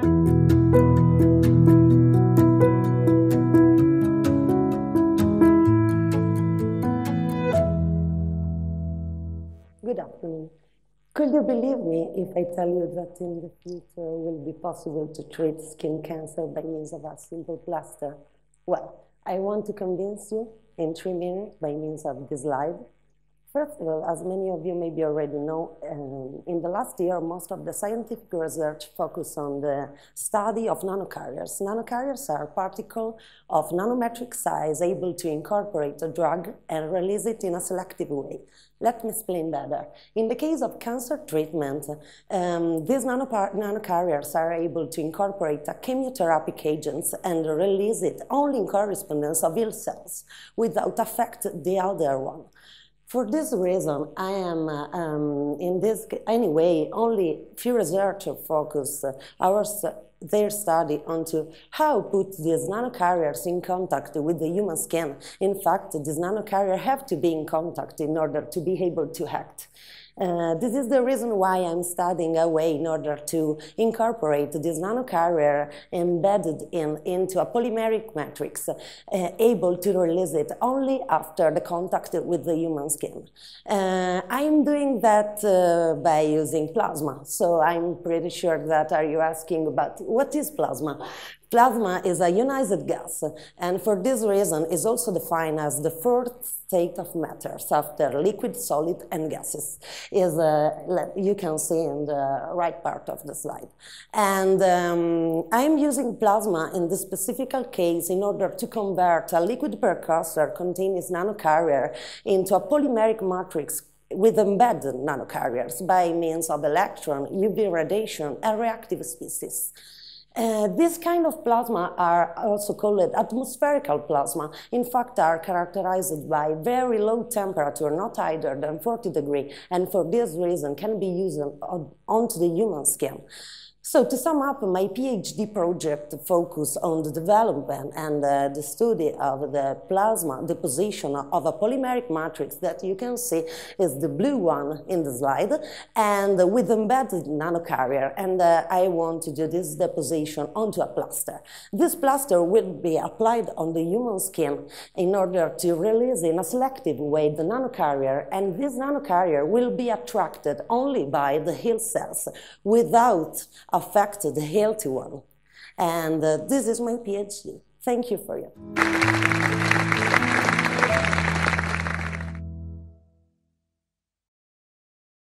Good afternoon. Could you believe me if I tell you that in the future it will be possible to treat skin cancer by means of a simple plaster? Well, I want to convince you in three minutes by means of this slide. First of all, as many of you maybe already know, um, in the last year, most of the scientific research focused on the study of nanocarriers. Nanocarriers are particles of nanometric size able to incorporate a drug and release it in a selective way. Let me explain better. In the case of cancer treatment, um, these nanocarriers are able to incorporate a chemotherapeutic agents and release it only in correspondence of ill cells without affect the other one. For this reason, I am, uh, um, in this, anyway, only few researchers focus uh, our, their study onto how put these nanocarriers in contact with the human skin. In fact, these nanocarriers have to be in contact in order to be able to act. Uh, this is the reason why I'm studying a way in order to incorporate this nanocarrier embedded in, into a polymeric matrix, uh, able to release it only after the contact with the human skin. Uh, I'm doing that uh, by using plasma, so I'm pretty sure that are you asking about what is plasma? Plasma is a ionized gas, and for this reason is also defined as the fourth state of matter after liquid, solid, and gases. Is uh, you can see in the right part of the slide. And um, I'm using plasma in this specific case in order to convert a liquid precursor containing nanocarrier into a polymeric matrix with embedded nanocarriers by means of electron, UV radiation, and reactive species. Uh, this kind of plasma are also called atmospherical plasma. In fact, are characterized by very low temperature, not higher than 40 degree, and for this reason can be used on, onto the human skin. So to sum up, my PhD project focused on the development and uh, the study of the plasma deposition of a polymeric matrix that you can see is the blue one in the slide, and with embedded nanocarrier. And uh, I want to do this deposition onto a plaster. This plaster will be applied on the human skin in order to release in a selective way the nanocarrier, and this nanocarrier will be attracted only by the heal cells without affected the healthy one. And uh, this is my PhD. Thank you for your.